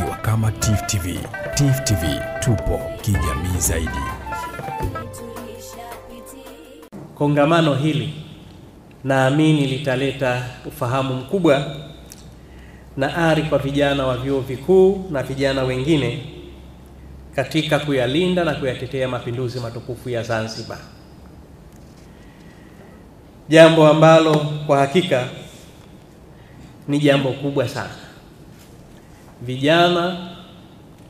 tukiwa kama Tif TV. Tif TV tupo kijamii zaidi. Kongamano hili naamini litaleta ufahamu mkubwa na ari kwa vijana wa vyuo vikuu na vijana wengine katika kuyalinda na kuyatetea mapinduzi matukufu ya Zanzibar, jambo ambalo kwa hakika ni jambo kubwa sana. Vijana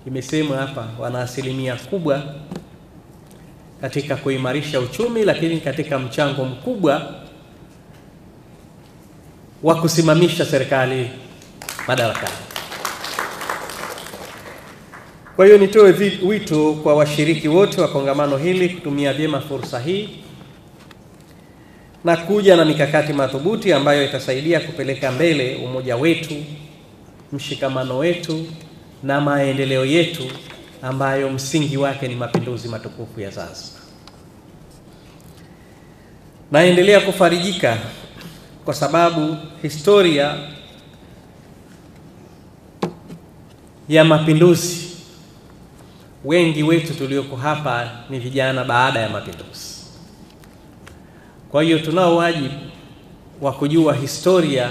imesemwa hapa wana asilimia kubwa katika kuimarisha uchumi, lakini katika mchango mkubwa wa kusimamisha serikali madarakani. Kwa hiyo nitoe wito kwa washiriki wote wa kongamano hili kutumia vyema fursa hii na kuja na mikakati madhubuti ambayo itasaidia kupeleka mbele umoja wetu, mshikamano wetu na maendeleo yetu ambayo msingi wake ni mapinduzi matukufu ya Zanzibar. Naendelea kufarijika kwa sababu historia ya mapinduzi, wengi wetu tulioko hapa ni vijana baada ya mapinduzi. Kwa hiyo tunao wajibu wa kujua historia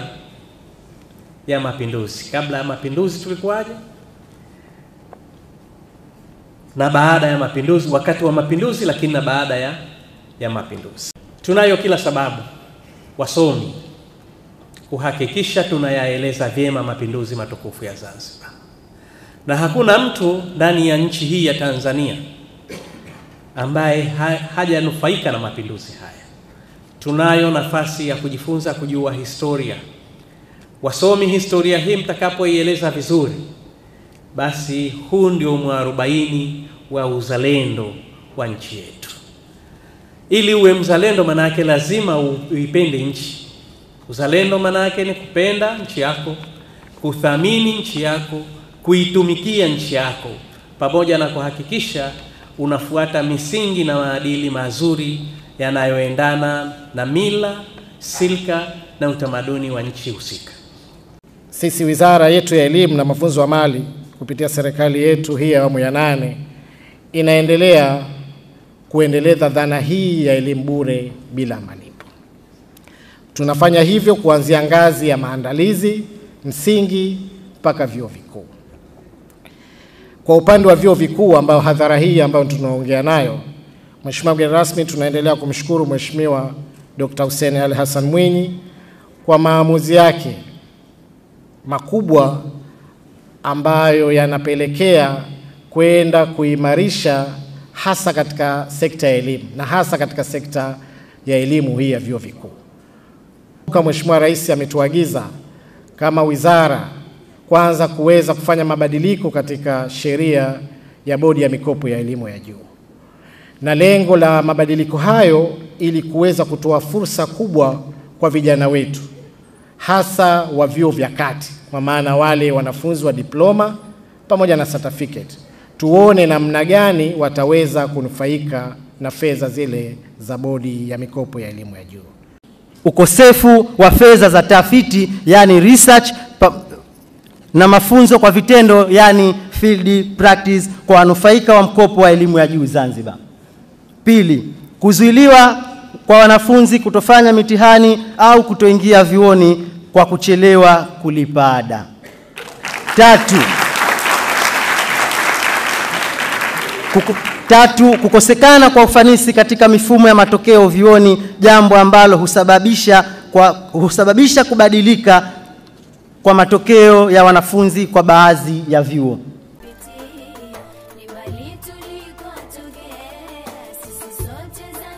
ya mapinduzi. Kabla ya mapinduzi tulikuwaje, na baada ya mapinduzi, wakati wa mapinduzi, lakini na baada ya, ya mapinduzi. Tunayo kila sababu wasomi kuhakikisha tunayaeleza vyema mapinduzi matukufu ya Zanzibar, na hakuna mtu ndani ya nchi hii ya Tanzania ambaye ha hajanufaika na mapinduzi haya. Tunayo nafasi ya kujifunza kujua historia. Wasomi, historia hii mtakapoieleza vizuri, basi huu ndio mwarobaini wa uzalendo wa nchi yetu. Ili uwe mzalendo, maana yake lazima uipende nchi. Uzalendo maana yake ni kupenda nchi yako, kuthamini nchi yako, kuitumikia nchi yako, pamoja na kuhakikisha unafuata misingi na maadili mazuri yanayoendana na mila, silka na utamaduni wa nchi husika. Sisi wizara yetu ya elimu na mafunzo ya mali kupitia serikali yetu hii ya awamu ya nane inaendelea kuendeleza dhana hii ya elimu bure bila malipo. Tunafanya hivyo kuanzia ngazi ya maandalizi msingi mpaka vyuo vikuu. Kwa upande wa vyuo vikuu ambao hadhara hii ambayo tunaongea nayo, Mheshimiwa mgeni rasmi, tunaendelea kumshukuru Mheshimiwa Dr. Hussein Ali Hassan Mwinyi kwa maamuzi yake makubwa ambayo yanapelekea kwenda kuimarisha hasa katika sekta ya elimu na hasa katika sekta ya elimu hii ya vyuo vikuu. Mheshimiwa Rais ametuagiza kama wizara kwanza kuweza kufanya mabadiliko katika sheria ya bodi ya mikopo ya elimu ya juu, na lengo la mabadiliko hayo ili kuweza kutoa fursa kubwa kwa vijana wetu hasa wa vyuo vya kati, kwa maana wale wanafunzi wa diploma pamoja na certificate, tuone namna gani wataweza kunufaika na fedha zile za bodi ya mikopo ya elimu ya juu. Ukosefu wa fedha za tafiti yani research pa, na mafunzo kwa vitendo yani field practice kwa wanufaika wa mkopo wa elimu ya juu Zanzibar. Pili, kuzuiliwa kwa wanafunzi kutofanya mitihani au kutoingia vyuoni kwa kuchelewa kulipa ada. Tatu, kuku, tatu, kukosekana kwa ufanisi katika mifumo ya matokeo vioni, jambo ambalo husababisha, kwa, husababisha kubadilika kwa matokeo ya wanafunzi kwa baadhi ya vyuo.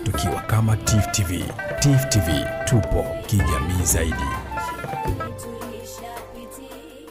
Tukiwa kama TIFF TV. TIFF TV tupo kijamii zaidi.